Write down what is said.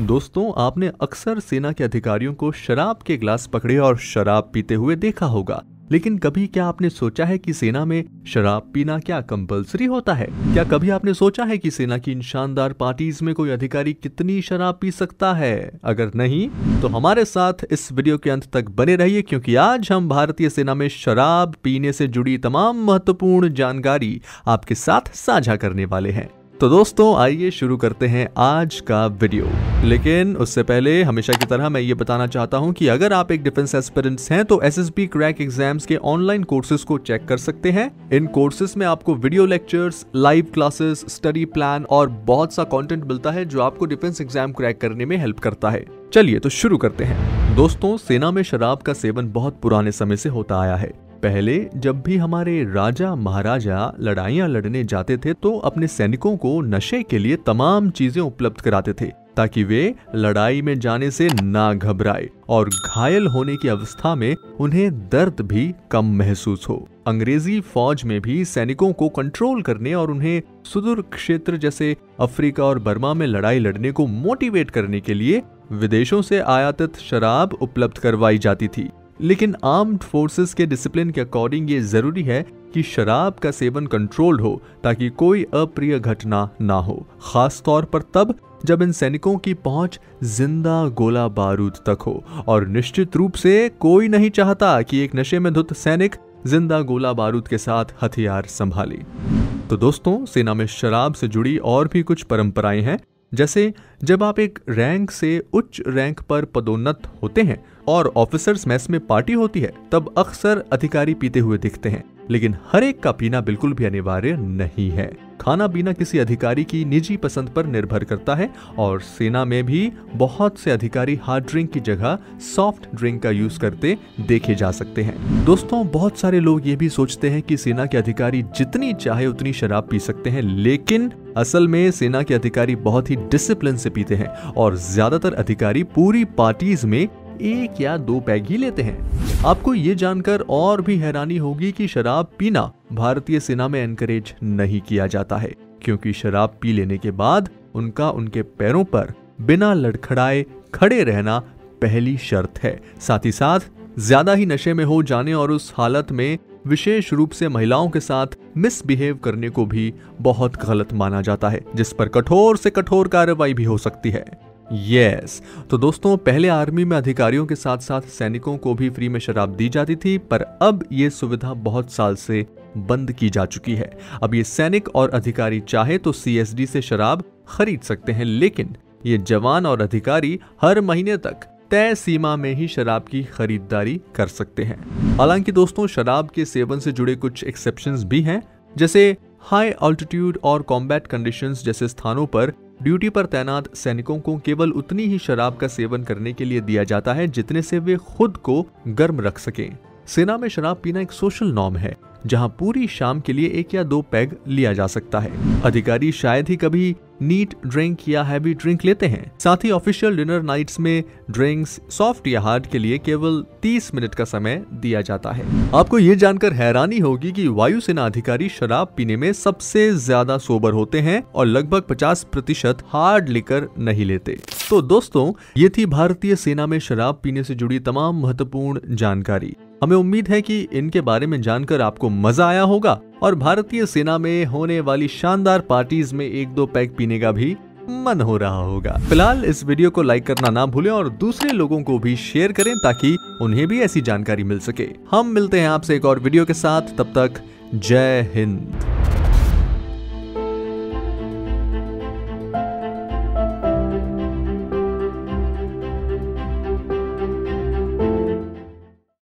दोस्तों, आपने अक्सर सेना के अधिकारियों को शराब के ग्लास पकड़े और शराब पीते हुए देखा होगा। लेकिन कभी क्या आपने सोचा है कि सेना में शराब पीना क्या कंपलसरी होता है? क्या कभी आपने सोचा है कि सेना की इन शानदार पार्टीज़ में कोई अधिकारी कितनी शराब पी सकता है? अगर नहीं तो हमारे साथ इस वीडियो के अंत तक बने रहिए, क्योंकि आज हम भारतीय सेना में शराब पीने से जुड़ी तमाम महत्वपूर्ण जानकारी आपके साथ साझा करने वाले हैं। तो दोस्तों, आइए शुरू करते हैं आज का वीडियो लेकिन उससे पहले हमेशा की तरह मैं ये बताना चाहता हूँ कि अगर आप एक डिफेंस एस्पिरेंट्स हैं तो एसएसबी क्रैक एग्ज़ाम्स के ऑनलाइन कोर्सेज को चेक कर सकते हैं। इन कोर्सेज में आपको video lectures live classes study plan और बहुत सा कॉन्टेंट मिलता है जो आपको डिफेंस एग्ज़ाम क्रैक करने में हेल्प करता है। चलिए तो शुरू करते हैं। दोस्तों, सेना में शराब का सेवन बहुत पुराने समय से होता आया है। पहले, जब भी हमारे राजा महाराजा लड़ाइयाँ लड़ने जाते थे तो अपने सैनिकों को नशे के लिए तमाम चीज़ें उपलब्ध कराते थे। ताकि वे लड़ाई में जाने से ना घबराए और घायल होने की अवस्था में उन्हें दर्द भी कम महसूस हो। अंग्रेज़ी फौज में भी सैनिकों को कंट्रोल करने और उन्हें सुदूर क्षेत्र जैसे अफ्रीका और बर्मा में लड़ाई लड़ने को मोटिवेट करने के लिए विदेशों से आयातित शराब उपलब्ध करवाई जाती थी। लेकिन आर्म्ड फोर्सेस के डिसिप्लिन के अकॉर्डिंग ये ज़रूरी है कि शराब का सेवन कंट्रोल्ड हो ताकि कोई अप्रिय घटना ना हो। खास तौर पर तब जब इन सैनिकों की पहुँच ज़िंदा गोला बारूद तक हो और निश्चित रूप से कोई नहीं चाहता कि एक नशे में धुत सैनिक ज़िंदा गोला बारूद के साथ हथियार संभाले। तो दोस्तों, सेना में शराब से जुड़ी और भी कुछ परंपराएँ हैं, जैसे जब आप एक रैंक से उच्च रैंक पर पदोन्नत होते हैं और ऑफिसर्स मैस में पार्टी होती है, तब अक्सर अधिकारी पीते हुए दिखते हैं। लेकिन हर एक का पीना बिल्कुल भी अनिवार्य नहीं है। खाना पीना किसी अधिकारी की निजी पसंद पर निर्भर करता है और सेना में भी बहुत से अधिकारी हार्ड ड्रिंक की जगह सॉफ्ट ड्रिंक का यूज़ करते देखे जा सकते हैं। दोस्तों, बहुत सारे लोग ये भी सोचते हैं कि सेना के अधिकारी जितनी चाहे उतनी शराब पी सकते हैं, लेकिन असल में सेना के अधिकारी बहुत ही डिसिप्लिन से पीते हैं और ज़्यादातर अधिकारी पूरी पार्टीज़ में एक या दो पैग ही लेते हैं। आपको ये जानकर और भी हैरानी होगी कि शराब पीना भारतीय सेना में एनकरेज नहीं किया जाता है, क्योंकि शराब पी लेने के बाद उनका उनके पैरों पर बिना लड़खड़ाए खड़े रहना पहली शर्त है। साथ ही साथ, ज़्यादा ही नशे में हो जाने और उस हालत में विशेष रूप से महिलाओं के साथ मिसबिहेव करने को भी बहुत गलत माना जाता है, जिस पर कठोर से कठोर कार्रवाई भी हो सकती है। यस. तो दोस्तों, पहले आर्मी में अधिकारियों के साथ साथ सैनिकों को भी फ्री में शराब दी जाती थी, पर अब ये सुविधा बहुत साल से बंद की जा चुकी है अब ये सैनिक और अधिकारी चाहे तो सीएसडी से शराब खरीद सकते हैं, लेकिन ये जवान और अधिकारी हर महीने तक तय सीमा में ही शराब की खरीदारी कर सकते हैं हालाँकि दोस्तों, शराब के सेवन से जुड़े कुछ एक्सेप्शन भी हैं, जैसे हाई ऑल्टीट्यूड और कॉम्बैट कंडीशंस जैसे स्थानों पर ड्यूटी पर तैनात सैनिकों को केवल उतनी ही शराब का सेवन करने के लिए दिया जाता है जितने से वे खुद को गर्म रख सके। सेना में शराब पीना एक सोशल नॉर्म है, जहाँ पूरी शाम के लिए एक या दो पैग लिया जा सकता है। अधिकारी शायद ही कभी नीट ड्रिंक या हैवी ड्रिंक लेते हैं। साथ ही ऑफिशियल डिनर नाइट्स में ड्रिंक्स सॉफ्ट या हार्ड के लिए केवल 30 मिनट का समय दिया जाता है। आपको ये जानकर हैरानी होगी कि वायुसेना अधिकारी शराब पीने में सबसे ज़्यादा सोबर होते हैं और लगभग 50 प्रतिशत हार्ड लेकर नहीं लेते। तो दोस्तों, ये थी भारतीय सेना में शराब पीने से जुड़ी तमाम महत्वपूर्ण जानकारी। हमें उम्मीद है कि इनके बारे में जानकर आपको मज़ा आया होगा और भारतीय सेना में होने वाली शानदार पार्टीज़ में एक दो पैक पीने का भी मन हो रहा होगा। फ़िलहाल इस वीडियो को लाइक करना ना भूलें और दूसरे लोगों को भी शेयर करें ताकि उन्हें भी ऐसी जानकारी मिल सके। हम मिलते हैं आपसे एक और वीडियो के साथ। तब तक जय हिंद।